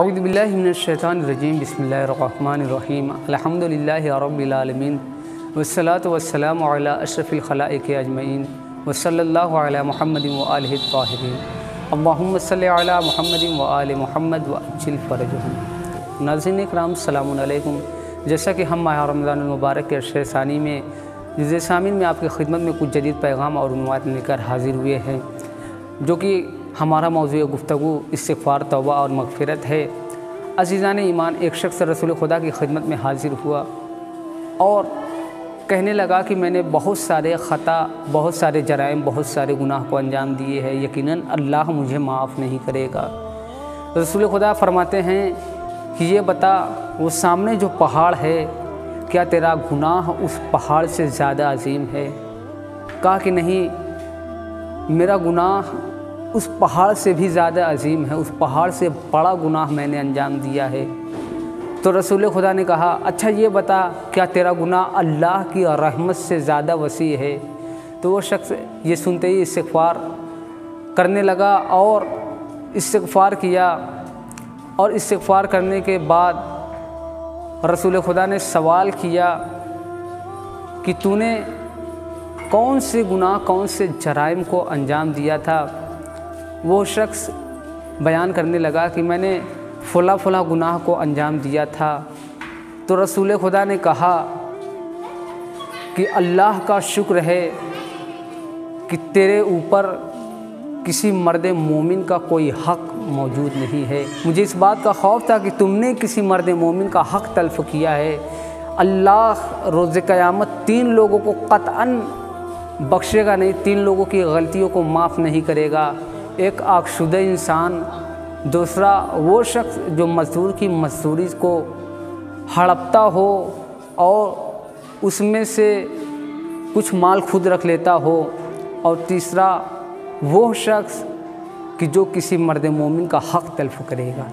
अउदबिल्लिनशैतानरजीम बसमीम अलहमदिल्ला रबालमीन वसलात वसलाम अशरफ़िलखलाक अजमैन वसल्ला महमद वाहिरीन अम्माम सल महमद व महमद वचिल फ़रजहम नाजिन कराम सलामकुम जैसा कि हम माह रमज़ानमबारक के अरसानी में जिस सामिन में आपकी खिदमत में कुछ जदीद पैगाम और उनवात लेकर हाजिर हुए हैं जो कि हमारा मौजू गुफ्तु इस्तफ़ार तोबा और मगफ़रत है। अजीज़ान ईमान एक शख्स रसूल खुदा की खिदमत में हाजिर हुआ और कहने लगा कि मैंने बहुत सारे ख़ता, बहुत सारे जराइम, बहुत सारे गुनाह को अंजाम दिए हैं। यकीनन अल्लाह मुझे माफ़ नहीं करेगा। रसूल खुदा फरमाते हैं कि ये बता, वो सामने जो पहाड़ है, क्या तेरा गुनाह उस पहाड़ से ज़्यादा अजीम है? कहा कि नहीं, मेरा गुनाह उस पहाड़ से भी ज़्यादा अजीम है, उस पहाड़ से बड़ा गुनाह मैंने अंजाम दिया है। तो रसूल खुदा ने कहा अच्छा ये बता, क्या तेरा गुनाह अल्लाह की रहमत से ज़्यादा वसी है? तो वो शख्स ये सुनते ही इस्तफ़ार करने लगा और इस्तफ़ार किया। और इस्तफ़ार करने के बाद रसूल खुदा ने सवाल किया कि, तूने कौन से गुनाह, कौन से जराइम को अंजाम दिया था? वो शख्स बयान करने लगा कि मैंने फ़ला फ़ला गुनाह को अंजाम दिया था। तो रसूल खुदा ने कहा कि अल्लाह का शुक्र है कि तेरे ऊपर किसी मर्द मोमिन का कोई हक़ मौजूद नहीं है। मुझे इस बात का खौफ था कि तुमने किसी मर्द मोमिन का हक़ तल्फ़ किया है। अल्लाह रोज़ क़यामत तीन लोगों को कतअन बख्शेगा नहीं, तीन लोगों की गलतियों को माफ़ नहीं करेगा। एक आकशुदे इंसान, दूसरा वो शख्स जो मजदूर की मजदूरी को हड़पता हो और उसमें से कुछ माल खुद रख लेता हो। और तीसरा वो शख्स कि जो किसी मर्द मोमिन का हक़ तलफ करेगा।